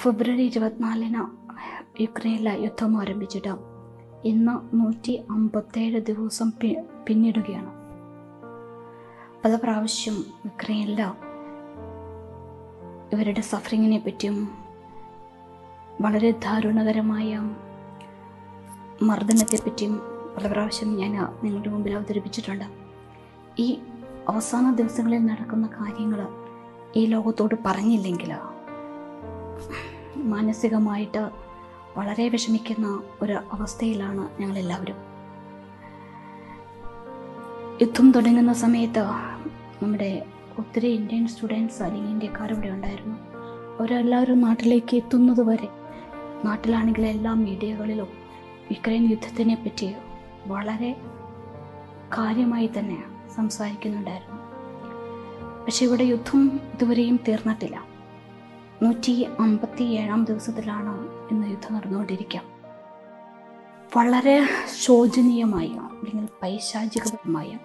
ഫെബ്രുവരി ഇരുപത്തിനാലിന് യുക്രൈനിലെ യുദ്ധം ആരംഭിച്ചിട്ട് ഇന്ന് നൂറ്റി അമ്പത്തേഴ് ദിവസം പി പിന്നിടുകയാണ്. പല പ്രാവശ്യം യുക്രൈനിൽ ഇവരുടെ സഫറിങ്ങിനെ പറ്റിയും വളരെ ദാരുണകരമായ മർദ്ദനത്തെപ്പറ്റിയും പല പ്രാവശ്യം ഞാൻ നിങ്ങളുടെ മുമ്പിൽ അവതരിപ്പിച്ചിട്ടുണ്ട്. ഈ അവസാന ദിവസങ്ങളിൽ നടക്കുന്ന കാര്യങ്ങൾ ഈ ലോകത്തോട് പറഞ്ഞില്ലെങ്കിൽ മാനസികമായിട്ട് വളരെ വിഷമിക്കുന്ന ഒരു അവസ്ഥയിലാണ് ഞങ്ങളെല്ലാവരും. യുദ്ധം തുടങ്ങുന്ന സമയത്ത് നമ്മുടെ ഒത്തിരി ഇന്ത്യൻ സ്റ്റുഡൻസ് അല്ലെങ്കിൽ ഇന്ത്യക്കാർ ഇവിടെ ഉണ്ടായിരുന്നു. അവരെല്ലാവരും നാട്ടിലേക്ക് എത്തുന്നത് വരെ നാട്ടിലാണെങ്കിൽ എല്ലാ മീഡിയകളിലും യുക്രൈൻ യുദ്ധത്തിനെ പറ്റി വളരെ കാര്യമായി തന്നെ സംസാരിക്കുന്നുണ്ടായിരുന്നു. പക്ഷെ ഇവിടെ യുദ്ധം ഇതുവരെയും തീർന്നിട്ടില്ല. നൂറ്റി അമ്പത്തി ഏഴാം ദിവസത്തിലാണ് ഇന്ന് യുദ്ധം നടന്നുകൊണ്ടിരിക്കുക. വളരെ ശോചനീയമായ അല്ലെങ്കിൽ പൈശാചികമായ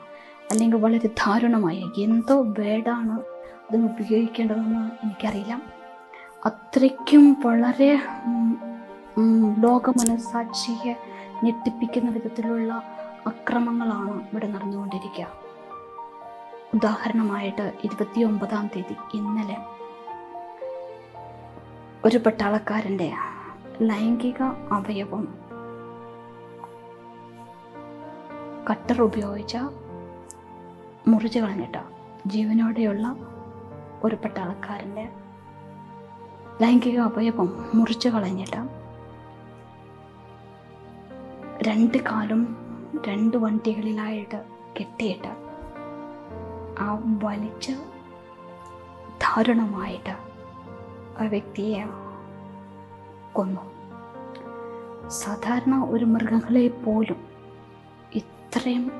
അല്ലെങ്കിൽ വളരെ ദാരുണമായ എന്തോ വേടാണ് അതിന് ഉപയോഗിക്കേണ്ടതെന്ന് എനിക്കറിയില്ല. അത്രയ്ക്കും വളരെ ലോകമനസാക്ഷിയെ ഞെട്ടിപ്പിക്കുന്ന വിധത്തിലുള്ള അക്രമങ്ങളാണ് ഇവിടെ നടന്നുകൊണ്ടിരിക്കുക. ഉദാഹരണമായിട്ട് ഇരുപത്തി ഒമ്പതാം തീയതി ഇന്നലെ ഒരു പട്ടാളക്കാരന്റെ ലൈംഗിക അവയവം. കട്ടർ ഉപയോഗിച്ച മുറിച്ച് കളഞ്ഞിട്ട ജീവനോടെയുള്ള ഒരു പട്ടാളക്കാരന്റെ ലൈംഗിക അവയവം മുറിച്ച് കളഞ്ഞിട്ട് രണ്ട് കാലും രണ്ട് വണ്ടികളിലായിട്ട് കെട്ടിയിട്ട് ആ വലിച്ച് ദാരുണമായിട്ട് ആ വ്യക്തിയെ കൊന്നു. സാധാരണ ഒരു മൃഗങ്ങളെ പോലും ഇത്രയും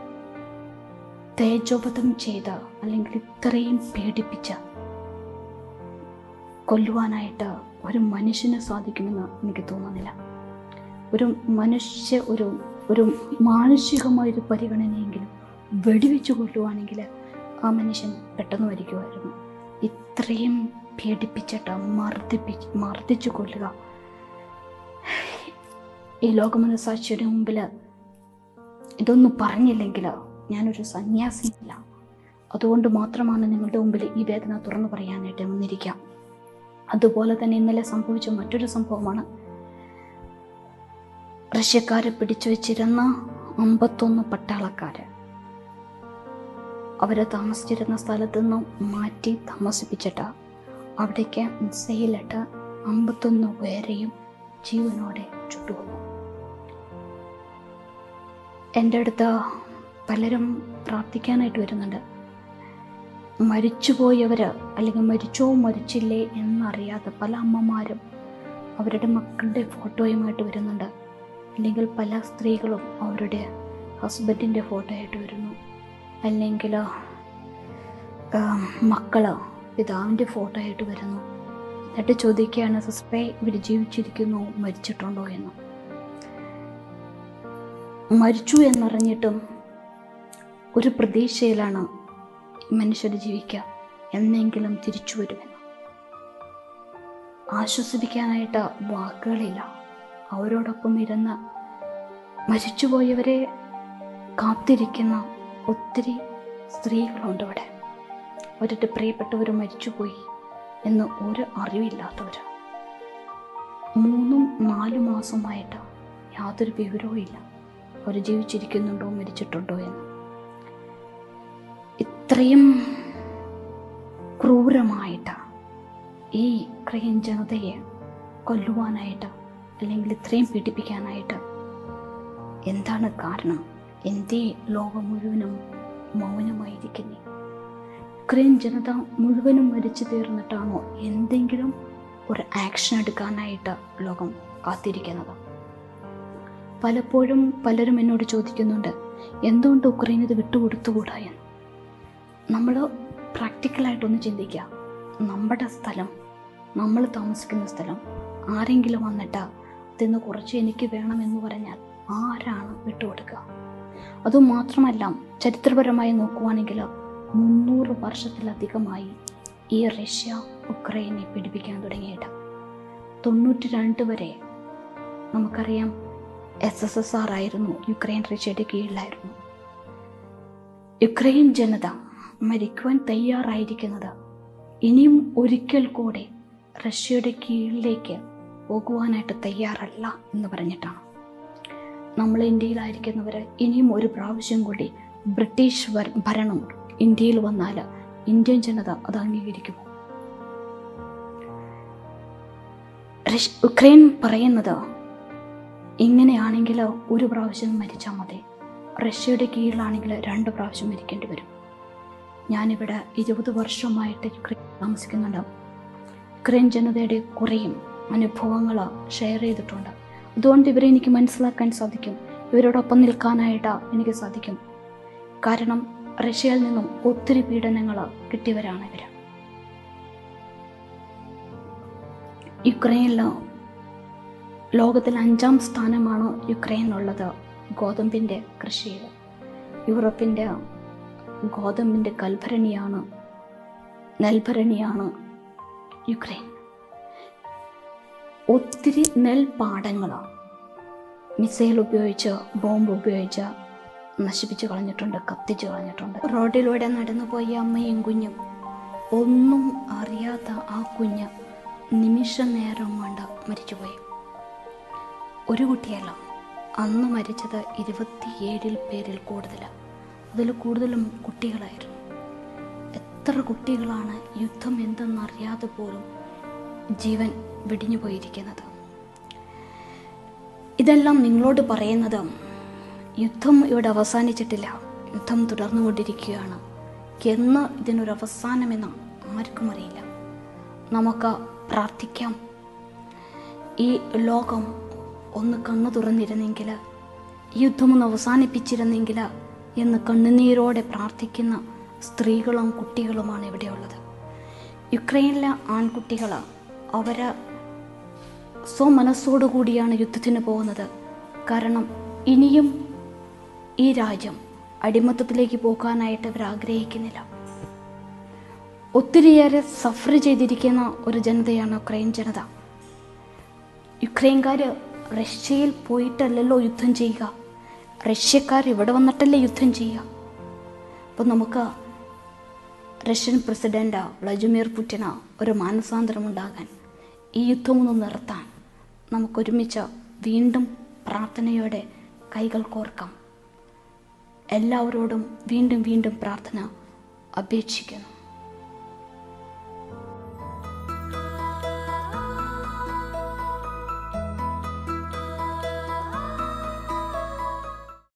തേജോപതം ചെയ്ത അല്ലെങ്കിൽ ഇത്രയും പേടിപ്പിച്ച കൊല്ലുവാനായിട്ട് ഒരു മനുഷ്യന് സാധിക്കുമെന്ന് എനിക്ക് തോന്നുന്നില്ല. ഒരു മനുഷ്യ ഒരു ഒരു മാനുഷികമായൊരു പരിഗണനയെങ്കിലും വെടിവെച്ച് കൊല്ലുവാണെങ്കിൽ ആ മനുഷ്യൻ പെട്ടെന്ന് മരിക്കുമായിരുന്നു. ഇത്രയും പീഡിപ്പിച്ചിട്ട് മർദ്ദിപ്പിച്ച് മർദ്ദിച്ചു കൊല്ലുക. ഈ ലോകമനസാക്ഷിയുടെ മുമ്പിൽ ഇതൊന്നും പറഞ്ഞില്ലെങ്കിൽ ഞാനൊരു സന്യാസിയല്ല അതുകൊണ്ട് മാത്രമാണ് നിങ്ങളുടെ മുമ്പിൽ ഈ വേദന തുറന്നു പറയാനായിട്ട് വന്നിരിക്കാം അതുപോലെ തന്നെ ഇന്നലെ സംഭവിച്ച മറ്റൊരു സംഭവമാണ്. റഷ്യക്കാരെ പിടിച്ചു വെച്ചിരുന്ന അമ്പത്തൊന്ന് പട്ടാളക്കാര്. അവരെ താമസിച്ചിരുന്ന സ്ഥലത്തു നിന്നും മാറ്റി താമസിപ്പിച്ചിട്ട് അവിടേക്ക് മിസൈലിട്ട് അമ്പത്തൊന്ന് പേരെയും ജീവനോടെ ചുട്ടുകൊന്നു. എന്റെ അടുത്ത് പലരും പ്രാർത്ഥിക്കാനായിട്ട് വരുന്നുണ്ട്. മരിച്ചുപോയവർ അല്ലെങ്കിൽ മരിച്ചോ മരിച്ചില്ലേ എന്നറിയാത്ത പല അമ്മമാരും അവരുടെ മക്കളുടെ ഫോട്ടോയുമായിട്ട് വരുന്നുണ്ട്. അല്ലെങ്കിൽ പല സ്ത്രീകളും അവരുടെ ഹസ്ബൻഡിന്റെ ഫോട്ടോ ആയിട്ട് വരുന്നു. അല്ലെങ്കിൽ മക്കൾ പിതാവിന്റെ ഫോട്ടോ ആയിട്ട് വരുന്നു. എന്നിട്ട് ചോദിക്കുകയാണ് സിസ്റ്ററെ ഇവർ ജീവിച്ചിരിക്കുന്നു മരിച്ചിട്ടുണ്ടോ എന്ന്. മരിച്ചു എന്നറിഞ്ഞിട്ടും ഒരു പ്രതീക്ഷയിലാണ് മനുഷ്യർ ജീവിക്കുക. എന്നെങ്കിലും തിരിച്ചു വരുമെന്ന് ആശ്വസിപ്പിക്കാനായിട്ട് വാക്കുകളില്ല. അവരോടൊപ്പം ഇരുന്ന് മരിച്ചുപോയവരെ കാത്തിരിക്കുന്ന ഒത്തിരി സ്ത്രീകളുണ്ട് ഇവിടെ. അവരുടെ പ്രിയപ്പെട്ടവർ മരിച്ചുപോയി എന്ന് ഒരു അറിവില്ലാത്തവർ മൂന്നും നാലു മാസമായിട്ട് യാതൊരു വിവരവും ഇല്ല. അവർ ജീവിച്ചിരിക്കുന്നുണ്ടോ മരിച്ചിട്ടുണ്ടോ എന്ന്. ഇത്രയും ക്രൂരമായിട്ട് ഈ ക്രൈം ജനതയെ കൊല്ലുവാനായിട്ട് അല്ലെങ്കിൽ ഇത്രയും പീഡിപ്പിക്കാനായിട്ട്. എന്താണ് കാരണം? എന്തേ ലോകം മുഴുവനും മൗനമായിരിക്കുന്നേ. യുക്രൈൻ ജനത മുഴുവനും മരിച്ചു തീർന്നിട്ടാണോ എന്തെങ്കിലും ഒരു ആക്ഷൻ എടുക്കാനായിട്ട് ലോകം കാത്തിരിക്കുന്നത്? പലപ്പോഴും പലരും എന്നോട് ചോദിക്കുന്നുണ്ട് എന്തുകൊണ്ട് ഉക്രൈൻ ഇത് വിട്ടുകൊടുത്തുകൂടാ എന്ന്? നമ്മൾ പ്രാക്ടിക്കലായിട്ടൊന്ന് ചിന്തിക്കുക നമ്മുടെ സ്ഥലം നമ്മൾ താമസിക്കുന്ന സ്ഥലം ആരെങ്കിലും വന്നിട്ട് തിന്ന് കുറച്ച് എനിക്ക് വേണമെന്ന് പറഞ്ഞാൽ ആരാണ് വിട്ടുകൊടുക്കുക? അതുമാത്രമല്ല ചരിത്രപരമായി നോക്കുവാണെങ്കിൽ മുന്നൂറ് വർഷത്തിലധികമായി ഈ റഷ്യ ഉക്രൈനെ പീഡിപ്പിക്കാൻ തുടങ്ങിയിട്ട് തൊണ്ണൂറ്റി രണ്ട് വരെ നമുക്കറിയാം എസ് എസ് എസ് ആർ ആയിരുന്നു യുക്രൈൻ റഷ്യയുടെ കീഴിലായിരുന്നു. യുക്രൈൻ ജനത മരിക്കുവാൻ തയ്യാറായിരിക്കുന്നത് ഇനിയും ഒരിക്കൽ കൂടെ റഷ്യയുടെ കീഴിലേക്ക് പോകുവാനായിട്ട് തയ്യാറല്ല എന്ന് പറഞ്ഞിട്ടാണ്. നമ്മൾ ഇന്ത്യയിലായിരിക്കുന്നവർ ഇനിയും ഒരു പ്രാവശ്യം കൂടി ബ്രിട്ടീഷ് ഭരണം ഇന്ത്യയിൽ വന്നാൽ ഇന്ത്യൻ ജനത അത് അംഗീകരിക്കുമോ ഉക്രൈൻ പറയുന്നത് ഇങ്ങനെയാണെങ്കിൽ ഒരു പ്രാവശ്യം മരിച്ചാൽ മതി. റഷ്യയുടെ കീഴിലാണെങ്കിൽ രണ്ട് പ്രാവശ്യം മരിക്കേണ്ടി വരും. ഞാനിവിടെ ഇരുപത് വർഷമായിട്ട് യുക്രൈൻ താമസിക്കുന്നുണ്ട്. യുക്രൈൻ ജനതയുടെ കുറേയും അനുഭവങ്ങൾ ഷെയർ ചെയ്തിട്ടുണ്ട്. അതുകൊണ്ട് ഇവരെ എനിക്ക് മനസ്സിലാക്കാൻ സാധിക്കും. ഇവരോടൊപ്പം നിൽക്കാനായിട്ട് എനിക്ക് സാധിക്കും. കാരണം റഷ്യയിൽ നിന്നും ഒത്തിരി പീഡനങ്ങൾ കിട്ടിയവരാണ് ഇവർ യുക്രൈനിൽ ലോകത്തിൽ അഞ്ചാം സ്ഥാനമാണ് യുക്രൈൻ ഉള്ളത് ഗോതമ്പിന്റെ കൃഷിയിൽ യൂറോപ്പിന്റെ ഗോതമ്പിന്റെ കൽഭരണിയാണ് നെൽഭരണിയാണ് യുക്രൈൻ. ഒത്തിരി നെൽപ്പാടങ്ങൾ മിസൈൽ ഉപയോഗിച്ച് ബോംബ് ഉപയോഗിച്ച് നശിപ്പിച്ച് കളഞ്ഞിട്ടുണ്ട് കത്തിച്ചു കളഞ്ഞിട്ടുണ്ട്. റോഡിലൂടെ നടന്നു പോയ അമ്മയും കുഞ്ഞും ഒന്നും അറിയാത്ത ആ കുഞ്ഞ് നിമിഷ നേരം കൊണ്ട് മരിച്ചുപോയി. ഒരു കുട്ടിയല്ല അന്ന് മരിച്ചത് ഇരുപത്തിയേഴിൽ പേരിൽ കൂടുതൽ അതിൽ കൂടുതലും കുട്ടികളായിരുന്നു. എത്ര കുട്ടികളാണ് യുദ്ധം എന്തെന്നറിയാതെ പോലും ജീവൻ വെടിഞ്ഞു പോയിരിക്കുന്നത്? ഇതെല്ലാം നിങ്ങളോട് പറയുന്നത് യുദ്ധം ഇവിടെ അവസാനിച്ചിട്ടില്ല. യുദ്ധം തുടർന്നുകൊണ്ടിരിക്കുകയാണ്. എന്ന് ഇതിനൊരു അവസാനമെന്ന് ആർക്കും അറിയില്ല. നമുക്ക് പ്രാർത്ഥിക്കാം. ഈ ലോകം ഒന്ന് കണ്ണു തുറന്നിരുന്നെങ്കിൽ യുദ്ധമൊന്ന് അവസാനിപ്പിച്ചിരുന്നെങ്കിൽ എന്ന് കണ്ണുനീരോടെ പ്രാർത്ഥിക്കുന്ന സ്ത്രീകളും കുട്ടികളുമാണ് ഇവിടെയുള്ളത് യുക്രൈനിലെ ആൺകുട്ടികൾ അവർ സ്വമനസ്സോടു കൂടിയാണ് യുദ്ധത്തിന് പോകുന്നത്. കാരണം ഇനിയും ഈ രാജ്യം അടിമത്തത്തിലേക്ക് പോകാനായിട്ട് അവർ ആഗ്രഹിക്കുന്നില്ല. ഒത്തിരിയേറെ സഫർ ചെയ്തിരിക്കുന്ന ഒരു ജനതയാണ് ഉക്രൈൻ ജനത. യുക്രൈൻകാർ റഷ്യയിൽ പോയിട്ടല്ലല്ലോ യുദ്ധം ചെയ്യുക. റഷ്യക്കാർ ഇവിടെ വന്നിട്ടല്ലേ യുദ്ധം ചെയ്യുക. അപ്പം നമുക്ക് റഷ്യൻ പ്രസിഡന്റ് വ്ളാഡിമിർ പുടിന് ഒരു മാനസാന്തരമുണ്ടാകാൻ ഈ യുദ്ധമൊന്ന് നിർത്താൻ നമുക്കൊരുമിച്ച് വീണ്ടും പ്രാർത്ഥനയോടെ കൈകൾ കോർക്കാം. എല്ലാവരോടും വീണ്ടും വീണ്ടും പ്രാർത്ഥന അപേക്ഷിക്കുന്നു.